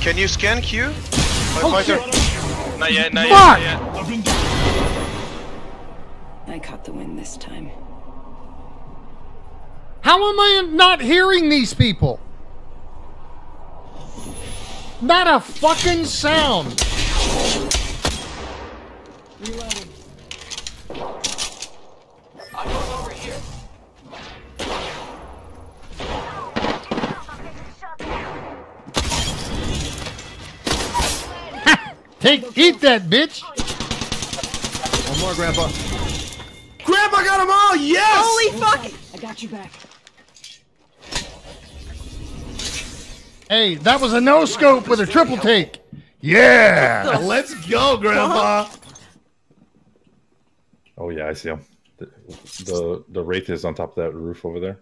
Can you scan Q? Oh, Fighter? shit. Not yet, not Fuck! yet, not yet. I caught the wind this time. How am I not hearing these people? Not a fucking sound. Take, eat that, bitch. One more, Grandpa. Grandpa got them all. Yes. Holy fuck! I got you back. Hey, that was a no scope with a triple take. Yeah. Let's go, Grandpa. Oh yeah, I see him. The, the the wraith is on top of that roof over there.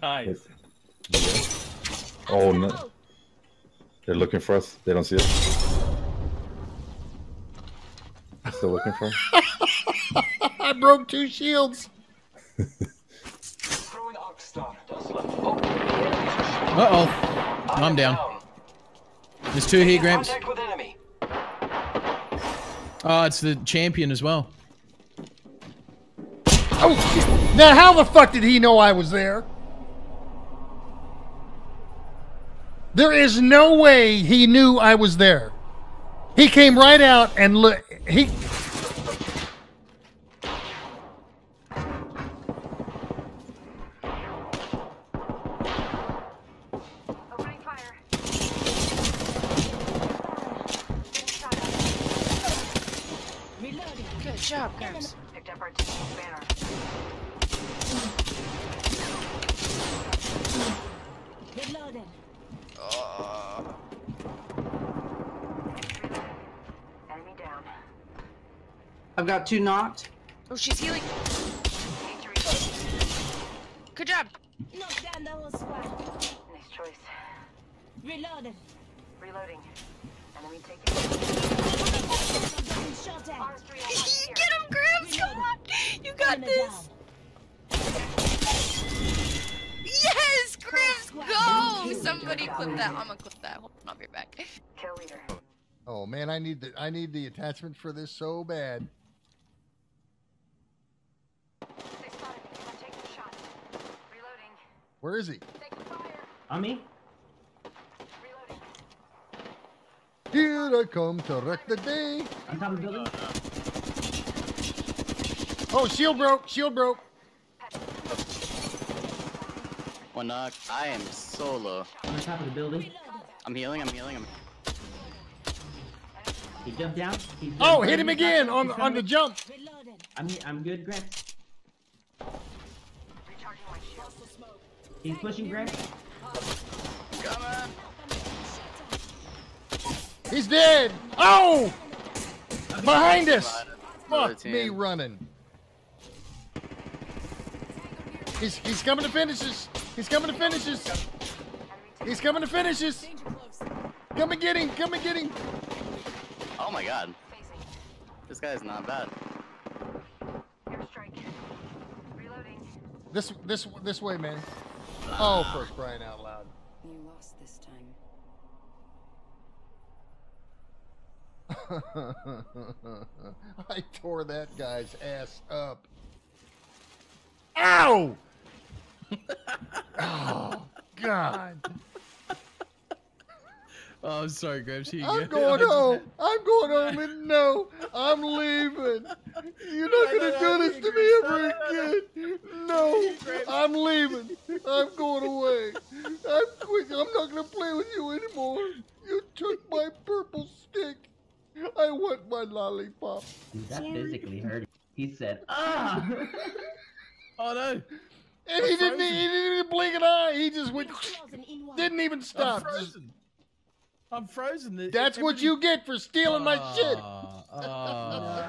Nice. Oh no, they're looking for us. They don't see us. Still looking for us. I broke two shields. Uh oh. I'm down. There's two here, Gramps. Contact. Oh, it's the champion as well. Oh, shit. Now, how the fuck did he know I was there? There is no way he knew I was there. He came right out and look. He. Good job, Gramps. Picked up our team's banner. Reloading. Enemy down. I've got two knocked. Oh, she's healing. Good job. Knock down the whole squad. Nice choice. Reloading. Reloading. Enemy taken. Shot at. R3 Get him, Gramps. Come on. You got Enemy this. Yes, Gramps, go. Somebody clip that. I'm gonna clip that. Hold on, I'll be back. Kill leader. Oh man, I need the I need the attachment for this so bad. They spotted me. I'm taking a shot. Reloading. Where is he? Taking fire. On me? Reloading. Here I come to wreck the day. On top of the building? Oh, shield broke. Shield broke. One knock. I am solo. On top of the building. I'm healing. I'm healing. I'm. He jumped down. He's Oh, hit him again on He's on the jump. I'm I'm good, Grant. He's pushing Grant. Come on. He's dead. Oh, behind us. Fuck me running. He's he's coming to finishes. He's coming to finishes. He's coming to finishes. Come and get him. Come and get him. Oh my god. This guy is not bad. Airstrike. Reloading. This this this way, man. Oh, for crying out loud. You lost this time. I tore that guy's ass up. Ow! oh, God. Oh, I'm sorry, Gramps. Here I'm go. going home. I'm going home and no, I'm leaving. You're not going to do this to me ever again. No, I'm leaving. I'm going away. I'm quit. I'm not going to play with you anymore. You took my purple stick. I want my lollipop. Dude, that physically hurt. He said, ah! Oh no. And he didn't, he didn't even blink an eye. He just went, Closing in one. didn't even I'm stop. I'm frozen. That's Everybody... what you get for stealing uh, my ah, shit. Uh...